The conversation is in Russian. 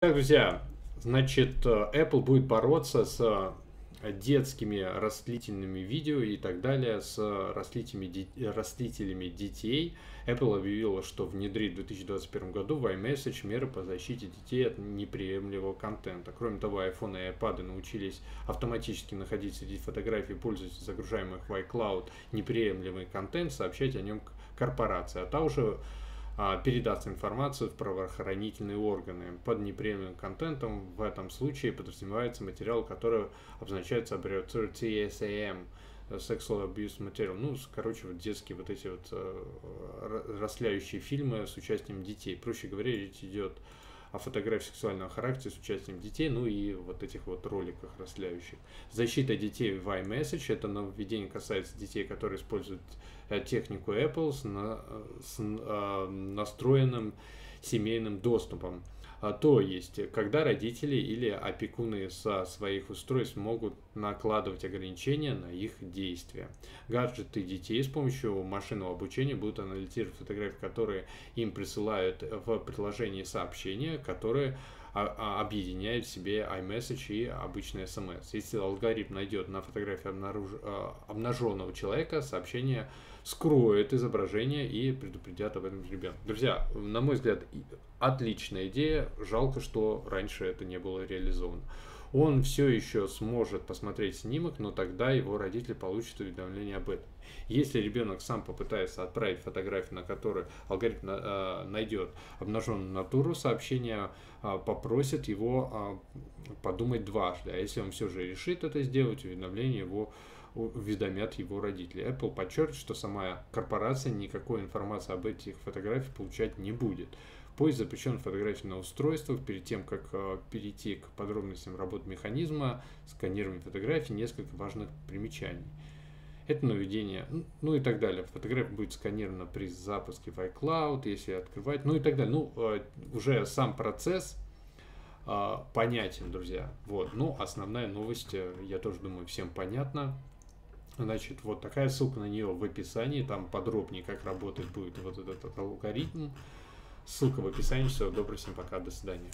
Так, друзья, значит, э, Apple будет бороться с э, детскими растлительными видео и так далее, с растлителями, растлителями детей. Apple объявила, что внедрит в 2021 году в iMessage меры по защите детей от неприемлемого контента. Кроме того, iPhone и iPad научились автоматически находить среди фотографий пользователей, загружаемых в iCloud, неприемлемый контент, сообщать о нем корпорации. А та уже передаст информацию в правоохранительные органы. Под непремиум контентом в этом случае подразумевается материал, который обозначается аббревиатурой TSAM, Sexual Abuse Material, ну, короче, вот детские вот эти вот э, растляющие фильмы с участием детей. Проще говоря, речь идет фотографии сексуального характера с участием детей, ну и вот этих вот роликах растляющих. Защита детей в iMessage, это нововведение касается детей, которые используют э, технику Apple с, на, с э, настроенным семейным доступом. А, то есть, когда родители или опекуны со своих устройств могут накладывать ограничения на их действия. Гаджеты детей с помощью машинного обучения будут анализировать фотографии, которые им присылают в приложении сообщения, которые объединяет в себе iMessage и обычный SMS. Если алгоритм найдет на фотографии обнаруж... обнаженного человека, сообщение скроет изображение и предупредят об этом ребенка. Друзья, на мой взгляд, отличная идея. Жалко, что раньше это не было реализовано. Он все еще сможет посмотреть снимок, но тогда его родители получат уведомление об этом. Если ребенок сам попытается отправить фотографию, на которой алгоритм э, найдет обнаженную натуру, сообщение э, попросит его э, подумать дважды. А если он все же решит это сделать, уведомление его уведомят его родители. Apple подчеркивает, что сама корпорация никакой информации об этих фотографиях получать не будет. Поиск запрещен фотографии на устройствах. Перед тем, как э, перейти к подробностям работы механизма, сканирования фотографий, несколько важных примечаний. Это нововведение, ну и так далее. Фотография будет сканирована при запуске в iCloud, если открывать, ну и так далее. Ну, э, уже сам процесс э, понятен, друзья. Вот, ну, основная новость, я тоже думаю, всем понятна. Значит, вот такая ссылка на нее в описании, там подробнее, как работает будет вот этот алгоритм. Ссылка в описании. Всего доброго, всем пока, до свидания.